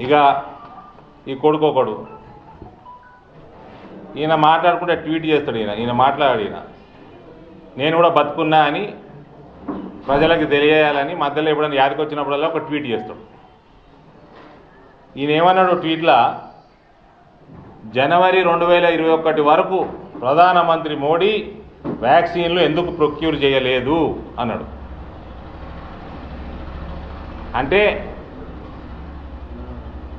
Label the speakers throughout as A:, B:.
A: ఇక ఈ కొడుకొకడు ఈయన మాట్లాడుకుంటే ట్వీట్ చేస్తాడు ఈయన ఈయన మాట్లాడాడు ఈయన. నేను కూడా బతుకున్నా అని ప్రజలకు తెలియజేయాలని మధ్యలో ఎప్పుడైనా యాదకి వచ్చినప్పుడల్లా ఒక ట్వీట్ చేస్తాడు. ఈయన ఏమన్నాడు ట్వీట్లా? జనవరి రెండు వేల ఇరవై ఒకటి వరకు ప్రధానమంత్రి మోడీ వ్యాక్సిన్లు ఎందుకు ప్రొక్యూర్ చేయలేదు? అన్నాడు. అంటే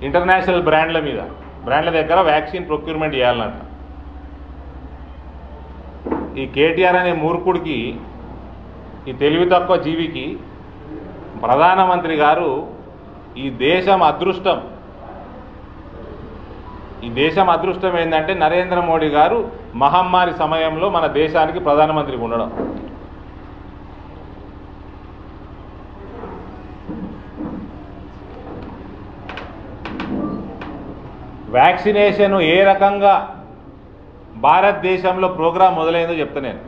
A: ఇంటర్నేషనల్ బ్రాండ్ల మీద. బ్రాండ్ల దగ్గర వ్యాక్సిన్ ప్రొక్యూర్మెంట్ చేయాలన్నట ఈ కేటీఆర్ అనే మూర్ఖుడికి ఈ తెలివి తక్కువ జీవికి ప్రధానమంత్రి గారు ఈ దేశం అదృష్టం. ఈ దేశం అదృష్టం ఏంటంటే నరేంద్ర మోడీ గారు మహమ్మారి సమయంలో మన దేశానికి ప్రధానమంత్రికి ఉండడం. వ్యాక్సినేషన్ ఏ రకంగా భారతదేశంలో ప్రోగ్రాం మొదలైందో చెప్తా నేను.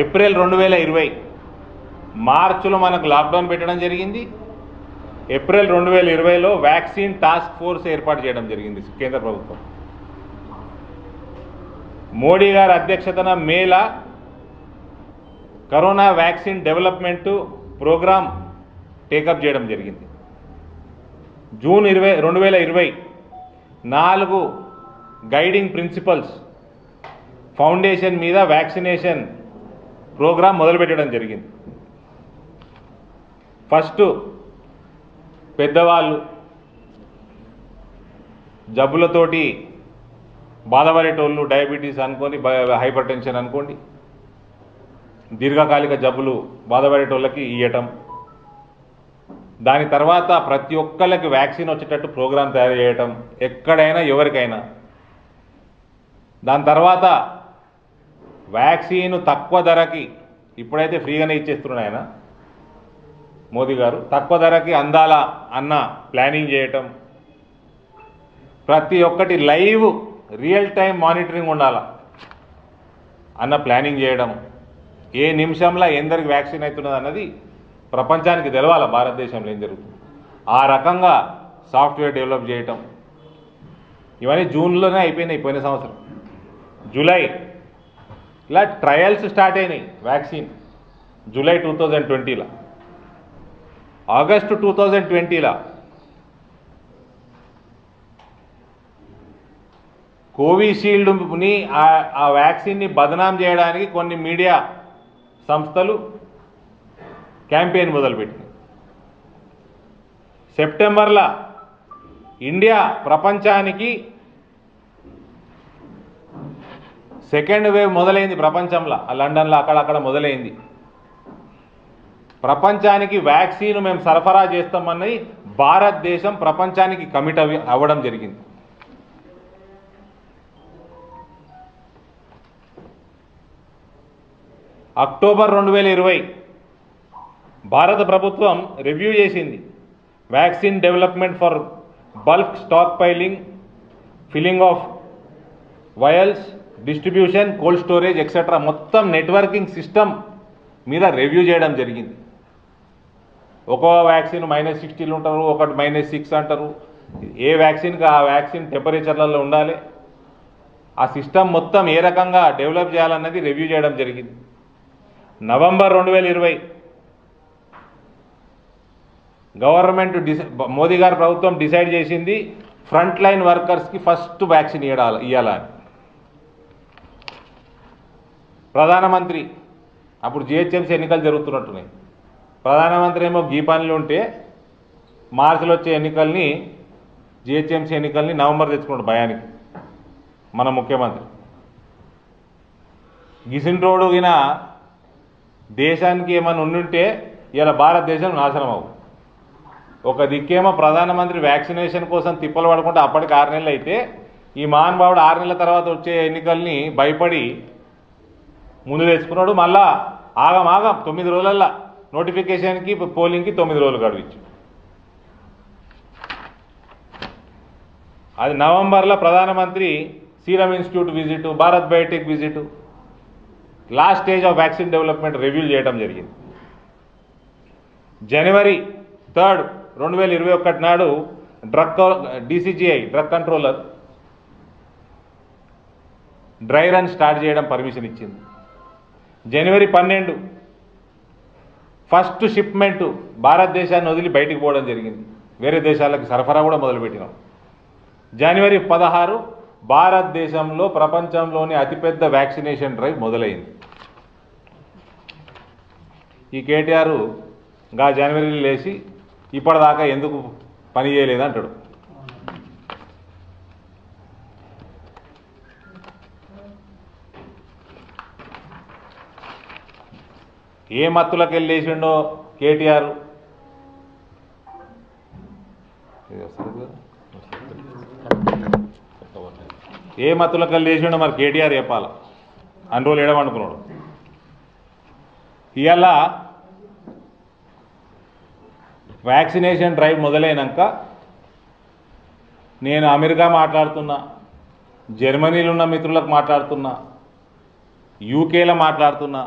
A: ఏప్రిల్ రెండు వేల ఇరవై మార్చిలో మనకు లాక్డౌన్ పెట్టడం జరిగింది. ఏప్రిల్ రెండు వేల ఇరవైలో వ్యాక్సిన్ టాస్క్ ఫోర్స్ ఏర్పాటు చేయడం జరిగింది కేంద్ర ప్రభుత్వం. మోడీ గారి అధ్యక్షతన మేలా corona vaccine development program take up చేయడం జరిగింది. జూన్ ఇరవై రెండు వేల ఇరవై నాలుగు గైడింగ్ ప్రిన్సిపల్స్ ఫౌండేషన్ మీద వ్యాక్సినేషన్ ప్రోగ్రాం మొదలుపెట్టడం జరిగింది. ఫస్ట్ పెద్దవాళ్ళు జబ్బులతోటి బాధపడేటోళ్ళు డయాబెటీస్ అనుకొని హైపర్ టెన్షన్ అనుకోండి దీర్ఘకాలిక జబ్బులు బాధపడేటోళ్ళకి ఇవ్వటం దాని తర్వాత ప్రతి ఒక్కళ్ళకి వ్యాక్సిన్ వచ్చేటట్టు ప్రోగ్రాం తయారు చేయటం ఎక్కడైనా ఎవరికైనా. దాని తర్వాత వ్యాక్సిన్ తక్కువ ధరకి ఇప్పుడైతే ఫ్రీగానే ఇచ్చేస్తున్నాడు ఆయన మోదీ గారు తక్కువ ధరకి అందాల అన్న ప్లానింగ్ చేయటం. ప్రతి ఒక్కటి లైవ్ రియల్ టైం మానిటరింగ్ ఉండాల అన్న ప్లానింగ్ చేయడం. ఏ నిమిషంలో ఎందరికి వ్యాక్సిన్ అవుతున్నది అన్నది ప్రపంచానికి తెలవాలి భారతదేశంలో ఏం జరుగుతుంది? ఆ రకంగా సాఫ్ట్వేర్ డెవలప్ చేయటం. ఇవన్నీ జూన్లోనే అయిపోయినాయి పోయిన సంవత్సరం. జూలై. ఇలా ట్రయల్స్ స్టార్ట్ అయినాయి వ్యాక్సిన్. జూలై టూ థౌజండ్ ట్వంటీలో. ఆగస్టు టూ థౌజండ్ ట్వంటీలో. కోవిషీల్డ్ని ఆ- ఆ వ్యాక్సిన్ని బదనాం చేయడానికి కొన్ని మీడియా సంస్థలు క్యాంపెయిన్ మొదలుపెట్టినాయి. సెప్టెంబర్లో ఇండియా ప్రపంచానికి సెకండ్ వేవ్ మొదలైంది ప్రపంచంలో. ఆ లండన్లో అక్కడక్కడ మొదలైంది. ప్రపంచానికి వ్యాక్సిన్ మేము సరఫరా చేస్తామని భారతదేశం ప్రపంచానికి కమిట్ అవ్వడం జరిగింది. అక్టోబర్ రెండు వేల ఇరవై. భారత ప్రభుత్వం రివ్యూ చేసింది. Vaccine development for bulk stockpiling filling of vials distribution cold storage etcetera మొత్తం నెట్వర్కింగ్ సిస్టమ్ మీద రివ్యూ చేయడం జరిగింది. ఒక్కో వ్యాక్సిన్ మైనస్ సిక్స్టీలు ఉంటారు ఒకటి మైనస్ సిక్స్ అంటారు. ఏ వ్యాక్సిన్కి ఆ వ్యాక్సిన్ టెంపరేచర్లలో ఉండాలి? ఆ సిస్టమ్ మొత్తం ఏ రకంగా డెవలప్ చేయాలన్నది రివ్యూ చేయడం జరిగింది. నవంబర్ రెండు వేల ఇరవై. గవర్నమెంట్ డిసై మోదీ గారు ప్రభుత్వం డిసైడ్ చేసింది ఫ్రంట్ లైన్ వర్కర్స్కి ఫస్ట్ వ్యాక్సిన్ ఇవ్వాలి ఇవ్వాలని ప్రధానమంత్రి అప్పుడు జిహెచ్ఎంసీ ఎన్నికలు జరుగుతున్నట్టున్నాయి. ప్రధానమంత్రి ఏమో గీ పనులు ఉంటే మార్చిలో వచ్చే ఎన్నికల్ని జిహెచ్ఎంసీ ఎన్నికల్ని నవంబర్ తెచ్చుకున్నాడు భయానికి మన ముఖ్యమంత్రి. గిసింట్రోడు గిన దేశానికి ఏమైనా ఉండుంటే ఇలా భారతదేశం నాశనం అవ్వు. ఒక దిక్కేమో ప్రధానమంత్రి వ్యాక్సినేషన్ కోసం తిప్పలు పడకుండా అప్పటికి ఆరు నెలలు అయితే ఈ మహానుభావుడు ఆరు నెలల తర్వాత వచ్చే ఎన్నికల్ని భయపడి ముందు తెచ్చుకున్నాడు. మళ్ళా ఆగం ఆగం తొమ్మిది రోజులల్లా నోటిఫికేషన్కి పోలింగ్కి తొమ్మిది రోజులు గడువించు. అది నవంబర్లో ప్రధానమంత్రి serum institute visit Bharat biotech visit last stage of vaccine development review చేయడం జరిగింది. జనవరి థర్డ్ రెండు వేల ఇరవై ఒకటి నాడు drug DCGI drug controller dry run start చేయడం పర్మిషన్ ఇచ్చింది. జనవరి పన్నెండు ఫస్ట్ షిప్మెంట్ భారతదేశాన్ని వదిలి బయటికి పోవడం జరిగింది. వేరే దేశాలకు సరఫరా కూడా మొదలుపెట్టినాం. జనవరి పదహారు భారతదేశంలో ప్రపంచంలోని అతిపెద్ద వ్యాక్సినేషన్ డ్రైవ్ మొదలైంది. ఈ కేటీఆర్గా జనవరిలో లేచి ఇప్పటిదాకా ఎందుకు పని చేయలేదు అంటాడు. ఏ మత్తులకు వెళ్ళి లేచిండో కేటీఆర్? ఏ మత్తుల కళ్ళు లేచిండో మరి కేటీఆర్ చెప్పాల? అన్ని రోజులు ఏడమనుకున్నాడు ఇవాళ వ్యాక్సినేషన్ డ్రైవ్ మొదలైనాక నేను అమెరికా మాట్లాడుతున్నా జర్మనీలో ఉన్న మిత్రులకు మాట్లాడుతున్నా యూకేలో మాట్లాడుతున్నా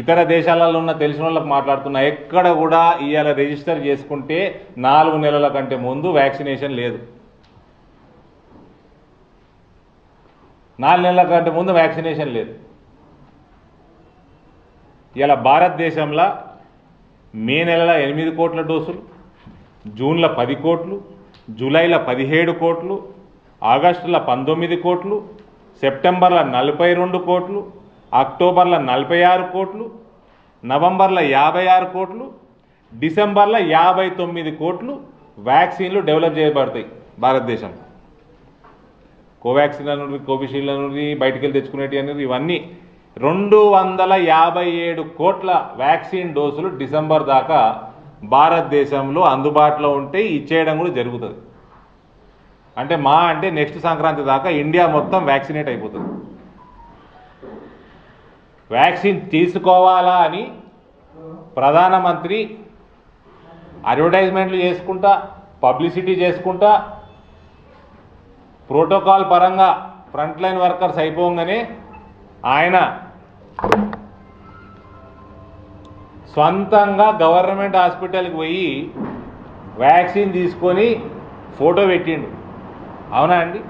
A: ఇతర దేశాలలో ఉన్న తెలిసిన వాళ్ళకి మాట్లాడుతున్నా ఎక్కడ కూడా ఇవాళ రిజిస్టర్ చేసుకుంటే నాలుగు నెలల కంటే ముందు వ్యాక్సినేషన్ లేదు. నాలుగు నెలల కంటే ముందు వ్యాక్సినేషన్ లేదు. ఇలా భారతదేశంలో మే నెలలో ఎనిమిది కోట్ల డోసులు జూన్లో పది కోట్లు జూలైలో పదిహేడు కోట్లు ఆగస్టులో పంతొమ్మిది కోట్లు సెప్టెంబర్లో నలభై రెండు కోట్లు అక్టోబర్లో నలభై ఆరు కోట్లు నవంబర్లో యాభై ఆరు కోట్లు డిసెంబర్లో యాభై తొమ్మిది కోట్లు వ్యాక్సిన్లు డెవలప్ చేయబడతాయి భారతదేశంలో. కోవాక్సిన్ అనేది కోవిషీల్డ్ అనేది బయటికి వెళ్ళి తెచ్చుకునేటి అనేది ఇవన్నీ రెండు వందల యాభై ఏడు కోట్ల వ్యాక్సిన్ డోసులు డిసెంబర్ దాకా భారతదేశంలో అందుబాటులో ఉంటే ఇచ్చేయడం కూడా జరుగుతుంది. అంటే మా అంటే నెక్స్ట్ సంక్రాంతి దాకా ఇండియా మొత్తం వ్యాక్సినేట్ అయిపోతుంది. వ్యాక్సిన్ తీసుకోవాలా అని ప్రధానమంత్రి అడ్వర్టైజ్మెంట్లు చేసుకుంటా పబ్లిసిటీ చేసుకుంటా ప్రోటోకాల్ పరంగా ఫ్రంట్ లైన్ వర్కర్స్ అయిపోగానే ఆయన సొంతంగా గవర్నమెంట్ హాస్పిటల్కి పోయి వ్యాక్సిన్ తీసుకొని ఫోటో పెట్టిండు. అవునా అండి?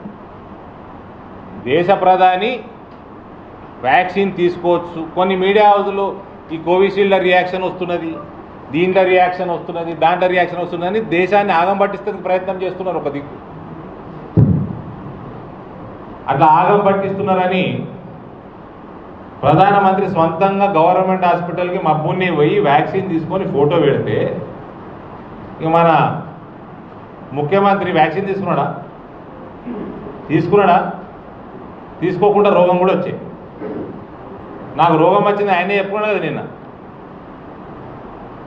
A: దేశ ప్రధాని వ్యాక్సిన్ తీసుకోవచ్చు. కొన్ని మీడియా హౌస్లో ఈ కోవిషీల్డ్ రియాక్షన్ వస్తున్నది దీంట్లో రియాక్షన్ వస్తున్నది దాంట్లో రియాక్షన్ వస్తున్నది దేశాన్ని ఆగం పట్టిస్తే ప్రయత్నం చేస్తున్నారు ఒక దిక్కు. అట్లా ఆగం పట్టిస్తున్నారని ప్రధానమంత్రి సొంతంగా గవర్నమెంట్ హాస్పిటల్కి మబ్బుని పోయి వ్యాక్సిన్ తీసుకొని ఫోటో పెడితే ఇక మన ముఖ్యమంత్రి వ్యాక్సిన్ తీసుకున్నాడా? తీసుకున్నాడా? తీసుకోకుండా రోగం కూడా వచ్చాయి. నాకు రోగం వచ్చింది ఆయనే చెప్పుకున్నాడు కదా నిన్న.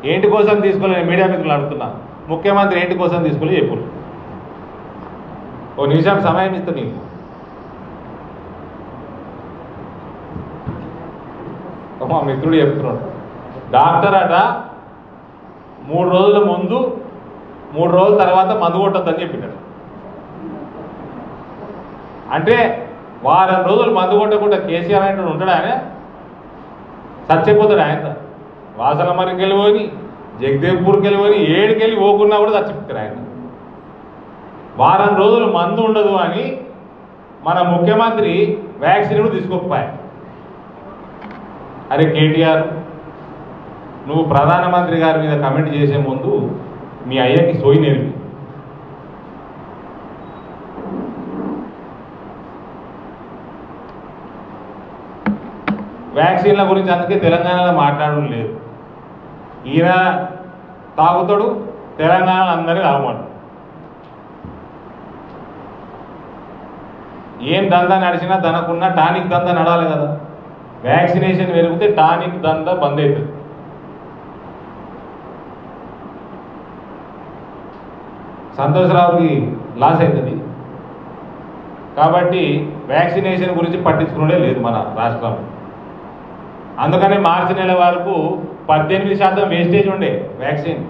A: ఏంటి కోసం తీసుకోలేదు? మీడియా మిత్రులు అడుగుతున్నా. ముఖ్యమంత్రి ఏంటి కోసం తీసుకోలేదు? చెప్పు ఓ నిమిషం సమయం ఇస్తా నీకు. మా మిత్రుడు చెప్తున్నాడు. డాక్టర్ అట మూడు రోజుల ముందు మూడు రోజుల తర్వాత మందు కొట్టద్దని చెప్పినాడు. అంటే వారం రోజులు మందు కొట్టకుండా కేసీఆర్ అంటే ఉంటాడు ఆయన? చచ్చిపోతాడు ఆయన. వాసన మరికి వెళ్ళిపోయి జగదేవ్పూర్కి వెళ్ళిపోయి ఏడుకెళ్ళి పోకున్నా కూడా చచ్చిపోతారు ఆయన. వారం రోజులు మందు ఉండదు అని మన ముఖ్యమంత్రి వ్యాక్సిన్ కూడా తీసుకోకపోయా అరే కేటీఆర్ నువ్వు ప్రధానమంత్రి గారి మీద కమెంట్ చేసే ముందు మీ అయ్యకి సోయి నేర్పి. వ్యాక్సిన్ల గురించి అందుకే తెలంగాణలో మాట్లాడడం లేదు. ఈయన తాగుతాడు తెలంగాణలో అందరినీ తాగమంటాడు ఏం దందా నడిచినా తనకున్న టానిక్ దందా నడాలి కదా. వ్యాక్సినేషన్ పెరిగితే టానిక్ దందా బంద్ అవుతుంది సంతోషరావుకి లాస్ అవుతుంది కాబట్టి వ్యాక్సినేషన్ గురించి పట్టించుకునే లేదు మన రాష్ట్రం. అందుకని మార్చి నెల వరకు పద్దెనిమిది శాతం వేస్టేజ్ ఉండే వ్యాక్సిన్